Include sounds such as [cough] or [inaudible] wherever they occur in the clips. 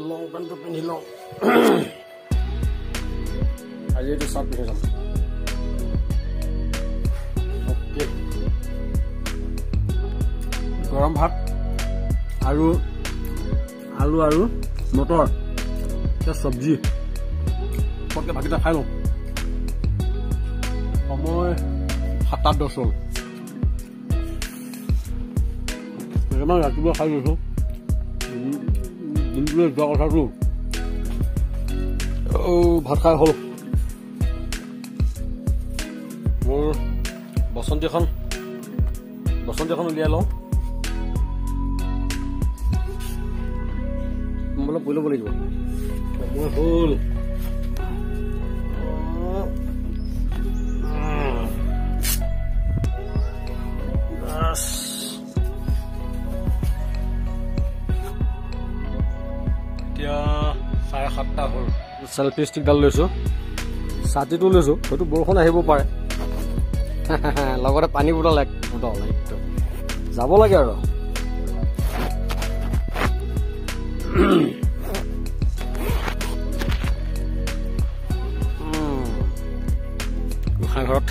লং পেণ্টটো পিন্ধি লওঁ আজি এইটো চাৰ্ট পিন্ধি যাম অ'কে গৰম ভাত আৰু আলু আৰু মটৰ এতিয়া চব্জি পটকৈ ভাতকেইটা খাই লওঁ সময় সাতটা দহ হ'ল কেইটামান ৰাতিপুৱা খাই লৈছোঁ যোৱা কথাটো ভাত খাই হ'ল। মোৰ বসন্তী এখন বসন্তী এখন উলিয়াই লওঁ। মোবাইলত পৰি ল'ব লাগিব। সময় হ'ল। বাছ সাতটা হ'ল চেলফি ষ্টিকডাল লৈছোঁ। ছাতিটো লৈছোঁ হয়তো বৰষুণ আহিব পাৰে। [laughs] লগতে পানী বটল এক বটল একদম। যাব লাগে আৰু। গোঁসাই ঘৰত।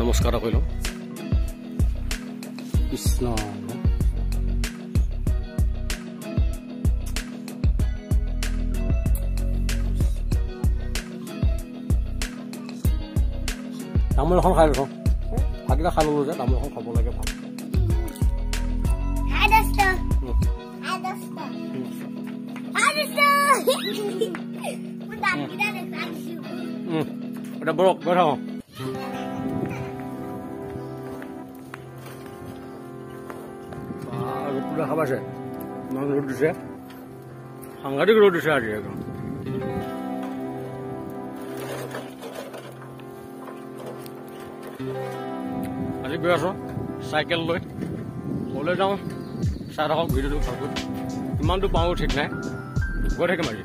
নমস্কাৰ এটা কৰি লওঁ। কৃষ্ণ। তামোল এখন খাই লৈছোঁ। ভাতকেইটা খাই ল'লোঁ যে তামোল এখন খাব লাগে ভাল বৰক গৈ ৰ'দটো দেখা পাইছে। ইমান ৰ'দ দিছে। সাংঘাতিক ৰ'দ দিছে আজি একদম। গৈ আছোঁ। চাইকেল লৈ ক'লৈ যাওঁ। চাই থাকক, ভিডিঅ'টো ভালকৈ দূৰ পাওঁ, ঠিক নাই। গৈ থাকিম আজি।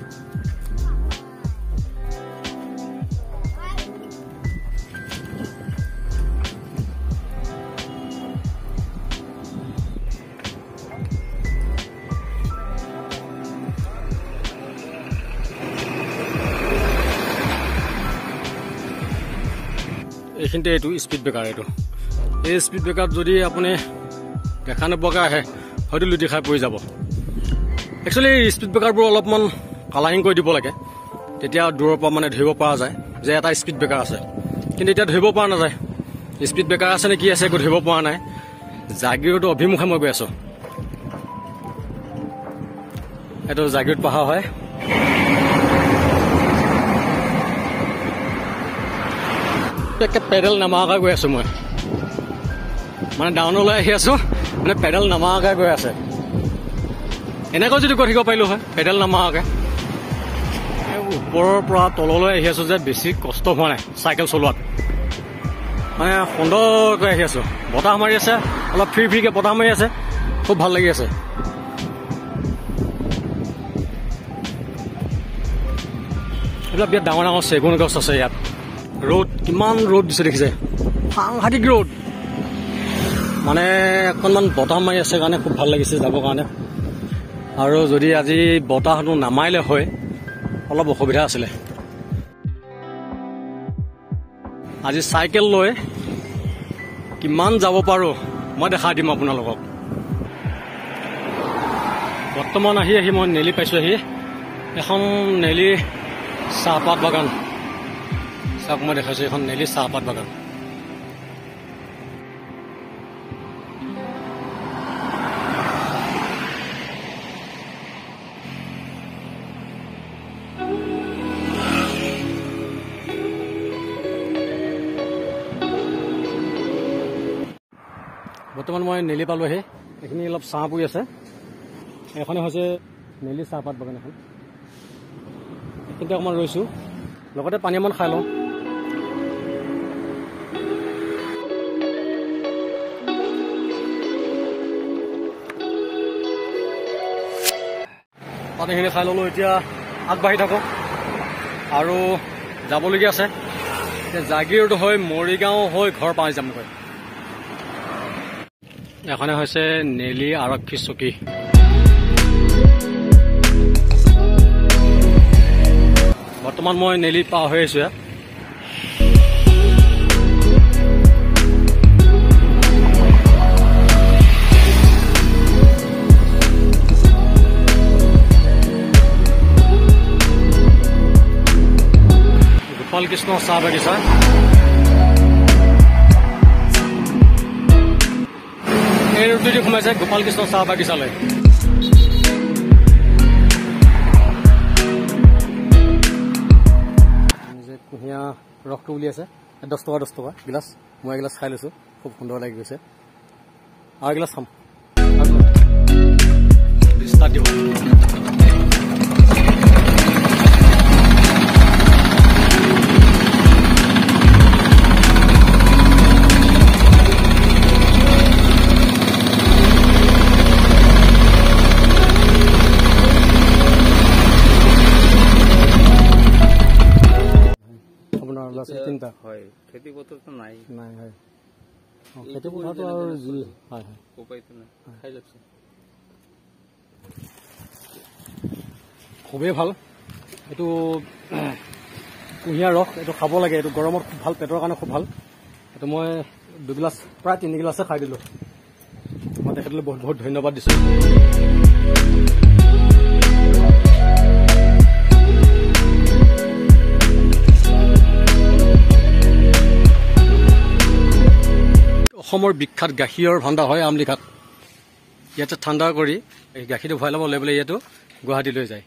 এইখিনিতে এইটো স্পীড ব্ৰেকাৰ এইটো। এই স্পীড ব্ৰেকাৰত যদি আপুনি দেখা নোপোৱাকৈ আহে হয়তো লুটি খাই পৰি যাব। একচুৱেলি স্পীড ব্ৰেকাৰবোৰ অলপমান কালাৰিং কৰি দিব লাগে। তেতিয়া দূৰৰ পৰা মানে ধৰিব পৰা যায় যে এটা স্পীড ব্ৰেকাৰ আছে। কিন্তু এতিয়া ধৰিব পৰা নাযায়। স্পীড ব্ৰেকাৰ আছে নে কি আছে একো ধৰিব পৰা নাই। জাগিৰোডৰ অভিমুখে মই গৈ আছোঁ। এইটো জাগিৰোড পাহাৰ হয়। পেডেল নামাৰাকৈ গৈ আছোঁ মই। মানে ডাউনলৈ আহি আছোঁ। মানে পেডেল নামাৰাকৈ গৈ আছে। এনেকৈ যদি গৈ থাকিব পাৰিলোঁ হয় পেডেল নামাৰাকৈ ওপৰৰ পৰা তললৈ আহি আছোঁ যে বেছি কষ্ট হোৱা নাই চাইকেল চলোৱাত। মানে সুন্দৰকৈ আহি আছোঁ। বতাহ মাৰি আছে অলপ ফ্ৰী ফ্ৰীকৈ বতাহ মাৰি আছে খুব ভাল লাগি আছে। এইবিলাক বিৰাট ডাঙৰ ডাঙৰ চেগুন গছ আছে ইয়াত। ৰ'দ কিমান ৰ'দ দিছে দেখিছে। সাংঘাতিক ৰ'দ। মানে অকণমান বতাহ মাৰি আছে কাৰণে খুব ভাল লাগিছে যাবৰ কাৰণে। আৰু যদি আজি বতাহটো নামাৰিলে হয় অলপ অসুবিধা আছিলে। আজি চাইকেল লৈ কিমান যাব পাৰোঁ মই দেখাই দিম আপোনালোকক। বৰ্তমান আহি আহি মই নেলি পাইছোঁহি। এখন নেলি চাহপাত বাগান। চাওক মই দেখাইছোঁ এখন নেলি চাহপাত বাগান। বৰ্তমান মই নেলি পালোহি। এইখিনি অলপ ছাঁ পৰি আছে। এখনে হৈছে নেলি চাহপাত বাগান এখন। এইখিনিতে অকণমান ৰৈছোঁ। লগতে পানী অকণমান খাই লওঁ। পানীখিনি খাই ল'লোঁ এতিয়া আগবাঢ়ি থাকোঁ আৰু যাবলগীয়া আছে। এতিয়া জাগিৰোড হৈ মৰিগাঁও হৈ ঘৰ পাই যামগৈ। এখনে হৈছে নেলি আৰক্ষী চকী বৰ্তমান মই নেলি পাৰ হৈ আছোঁ গোপাল কৃষ্ণ চাহ বাগিচা। এই ৰুটিটো সোমাইছে গোপাল কৃষ্ণ চাহ বাগিচালৈ নিজে কুঁহিয়া ৰসটো উলিয়াইছে দহ টকা দহ টকা গিলাচ মই এগিলাচ খাই লৈছোঁ খুব সুন্দৰ লাগি গৈছে আৰু এগিলাচ খাম ষ্টাৰ্ট দিব হয় খেতি নাই। নাই হয়। খেতি পথাৰটো আৰু যি হয় হয়। উপায়টো নাই খাই খুবেই ভাল। এইটো [clears throat] কুঁহিয়াৰ ৰস এইটো খাব লাগে। এইটো গৰমত খুব ভাল পেটৰ কাৰণে খুব ভাল। এইটো মই দুগিলাচ প্ৰায় তিনি গিলাচে খাই দিলোঁ। মই তেখেতলৈ বহুত বহুত ধন্যবাদ দিছোঁ। অসমৰ বিখ্যাত গাখীৰৰ ভাণ্ডাৰ হয় আমলিঘাট ইয়াতে ঠাণ্ডা কৰি এই গাখীৰটো ভৰাই ল'ব লৈ পেলাই ইয়াতো গুৱাহাটীলৈ যায়।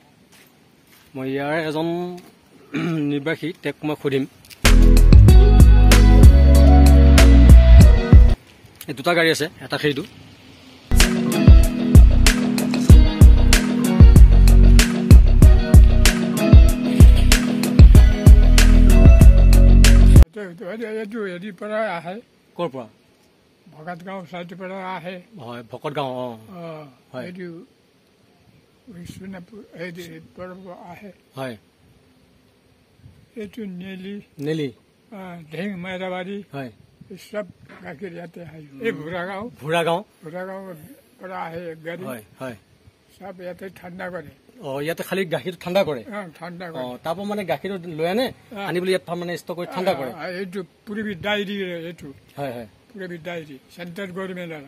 মই ইয়াৰ এজন নিৰ্বাসী তেওঁক মই সুধিম। এই দুটা গাড়ী আছে এটা সেইটো। পৰা আহে। ক'ৰ পৰা? ভগাত গাঁও চাইডৰ পৰা আহে। হয় ভকত গাঁও অঁ হয়। এইটো সোণাপুৰ হেৰি পৰা আহে। হয়। এইটো নেলি নেলি। অঁ, ঢেং মাইৰাবাৰী হয়। এই চব গাখীৰ ইয়াতে আহে। এই ভোৰা গাঁও ভুৰা গাঁও ভোৰা গাঁৱৰ পৰা আহে গাড়ী। হয় হয়। চব ইয়াতে ঠাণ্ডা কৰে। অঁ ইয়াতে খালি গাখীৰটো ঠাণ্ডা কৰে। অঁ, ঠাণ্ডা অঁ কৰে তাৰ পৰা মানে গাখীৰটো লৈ আনে আনি পেলাই ইয়াত মানে ষ্টক কৰি ঠাণ্ডা কৰে। এইটো পুৰবী ডায়েৰী এইটো। হয় হয়। পুৰবী ডায়েৰী চেণ্ট্ৰেল গভৰ্ণমেণ্টৰ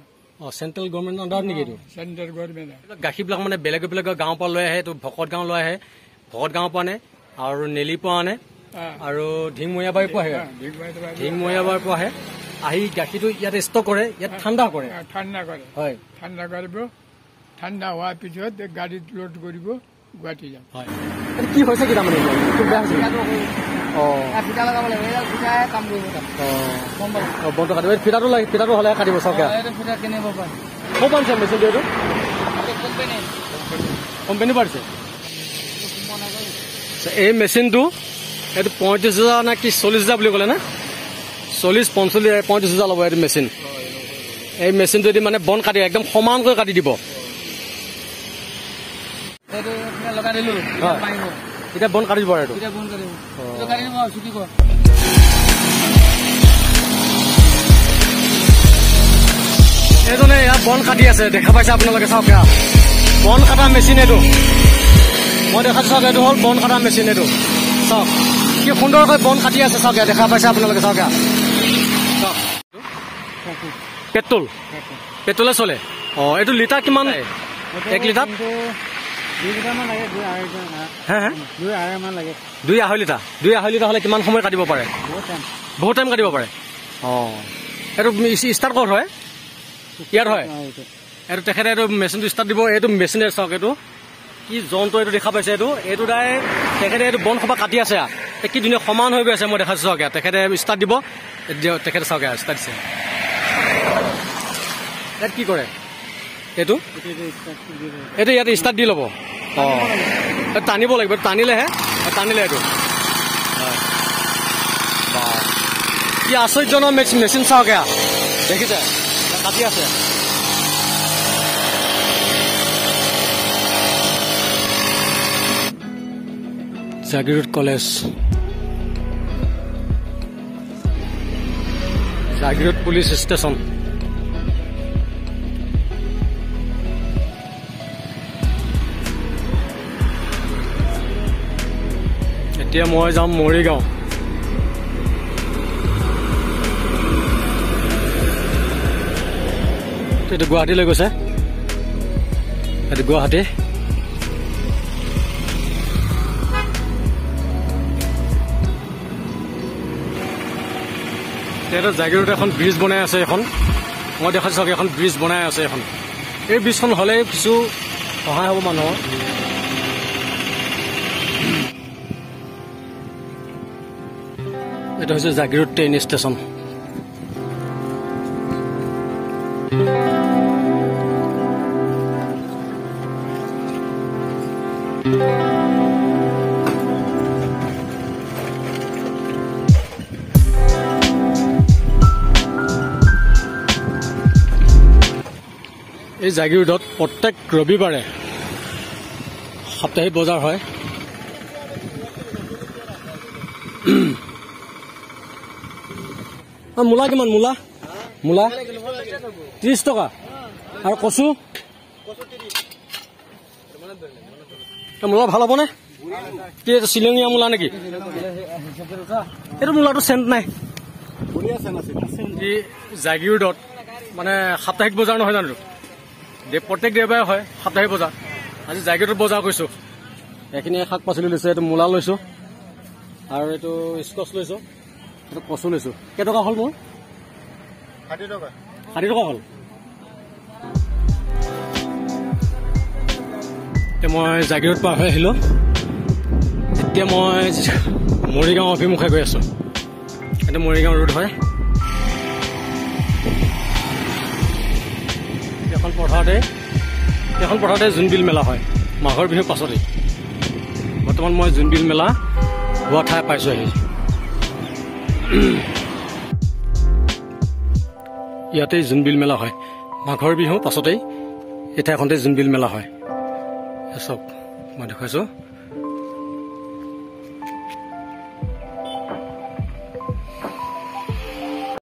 অঁ চেণ্ট্ৰেল গভৰ্ণমেণ্ট আণ্ডাৰত নেকি এইটো? চেণ্ট্ৰেল গভৰ্ণমেণ্টৰ গাখীৰবিলাক মানে বেলেগ বেলেগ গাঁৱৰ পৰা লৈ আহে এইটো ভকত গাঁও লৈ আহে। ভকত গাঁৱৰ পৰা আনে আৰু নেলি পৰা আনে আৰু ঢিংমৰীয়াবাৰীৰ পৰা আহে। ঢিংমৰীয়াবাৰীৰ পৰা আহে। আহি গাখীৰটো ইয়াত ষ্টক কৰে ইয়াত ঠাণ্ডা কৰে। ঠাণ্ডা কৰে। হয়। ঠাণ্ডা কৰিব ঠাণ্ডা হোৱাৰ পিছত গাড়ীত লোড কৰিব গুৱাহাটী যাম। হয়। কি হৈছে কি তাৰমানে ফিটা লগাব লাগিব। এইডাল ফিটাহে কাম কৰিব তাত। গম বন্ধ কাটিব এই ফিটাটো লাগে ফিটাটো হ'লে কাটিব চাওক ইয়াত এইটো ফিটা কিনিব পাৰে। ক'ৰ পৰা আনিছে মেচিনটো এইটো? কোম্পানী কোম্পানীৰ পৰা এই মেচিনটো এইটো পঁয়ত্ৰিছ হাজাৰ নে কি চল্লিছ হাজাৰ বুলি ক'লে নে? চল্লিছ পঞ্চল্লিছ পঁয়ত্ৰিছ হাজাৰ ল'ব এইটো মেচিন। এই মেচিনটো মানে বন কাটি একদম সমানকৈ কাটি দিব। লগাই দিলো এতিয়া বন কাটি দিব আৰু এইটো। ফিটা বন্ধ কৰিব এইটো কাটি দিব ছুটি কৰ। এইজনে ইয়াত বন কাটি আছে দেখা পাইছে আপোনালোকে চাওক বন কটা মেচিন এইটো। মই দেখাইছো চাওক এইটো হ'ল বন কটা মেচিন এইটো। চাওক কি সুন্দৰকৈ বন কাটি আছে চাওক দেখা পাইছে আপোনালোকে চাওক। পেট্ৰল। পেট্ৰলে। চলে। অঁ এইটো লিটাৰ কিমান? এক লিটাৰ? দুই আঢ়ৈ লিটাৰ দুই আঢ়ৈ লিটাৰ হ'লে কিমান সময় কাটিব পাৰে? বহুত টাইম কাটিব পাৰে? অঁ। এইটো ষ্টাৰ্ট ক'ত হয়? ইয়াত হয়? এইটো। তেখেতে এইটো মেচিনটো ষ্টাৰ্ট দিব এইটো মেচিনে চাওক এইটো। কি যন্ত্ৰ এইটো দেখা পাইছে এইটো? এইটো দাই তেখেতে এইটো বন সভা কাটি আছে। এই কি ধুনীয়া সমান হৈ গৈ আছে মই দেখাইছো চাওক তেখেতে ষ্টাৰ্ট দিব। তেখেতে চাওক ষ্টাৰ্ট দিছে। ইয়াত কি কৰে? এইটো? এইটো ইয়াত ষ্টাৰ্ট দি ল'ব। অঁ। এইটো টানিব লাগিব এইটো টানিলেহে আৰু টানিলে এইটো। হয়। বাহ। কি আশ্চৰ্যজনক মেচিন মেচিন চাওক ইয়াত দেখিছে? ইয়াত কাটি আছে। Jagiroad college. Jagiroad police station. এতিয়া এতিয়া মই যাম মৰিগাঁও এইটো গুৱাহাটীলৈ গৈছে এইটো গুৱাহাটী তেহেঁতৰ জাগিৰোডত এখন ব্ৰিজ বনাই আছে এখন মই দেখাইছোঁ এখন ব্ৰিজ বনাই আছে এখন এই ব্ৰিজখন হ'লে কিছু সহায় হ'ব মানুহৰ এইটো হৈছে জাগিৰোড ট্ৰেইন ষ্টেচন এই জাগিৰোডত প্ৰত্যেক ৰবিবাৰে সাপ্তাহিক বজাৰ হয়। মূলা কিমান মূলা? মূলা? ত্ৰিছ টকা। আৰু কচু? মূলা ভাল হ'বনে? কি এইটো শ্বিলঙীয়া মূলা নেকি? এইটো মূলাটো চেণ্ট নাই। জাগিৰোডত মানে সাপ্তাহিক বজাৰ নহয় জানো দে প্ৰত্যেক দেওবাৰে হয় সাপ্তাহিক বজাৰ। আজি জাগিৰোডত বজাৰ কৰিছোঁ। এইখিনি শাক পাচলি লৈছোঁ এইটো মূলা লৈছোঁ। আৰু এইটো স্কচ লৈছোঁ। কচু লৈছোঁ কেইটকা হ'ল মোৰ? ষাঠি টকা। হ'ল? এতিয়া মই জাগিৰোড পাৰ হৈ আহিলোঁ। এতিয়া মই মৰিগাঁও অভিমুখে গৈ আছোঁ। এইটো মৰিগাঁও ৰোড হয়। এখন পথাৰতে এখন পথাৰতে জোনবিল মেলা হয়। মাঘৰ বিহুৰ পাছতেই। বৰ্তমান মই জোনবিল মেলা হোৱা ঠাই পাইছোঁ আহি [clears throat] ইয়াতেই জোনবিল মেলা হয়। মাঘৰ বিহুৰ পাছতেই। এই ঠাইখনতে জোনবিল মেলা হয়। চাওক মই দেখুৱাইছোঁ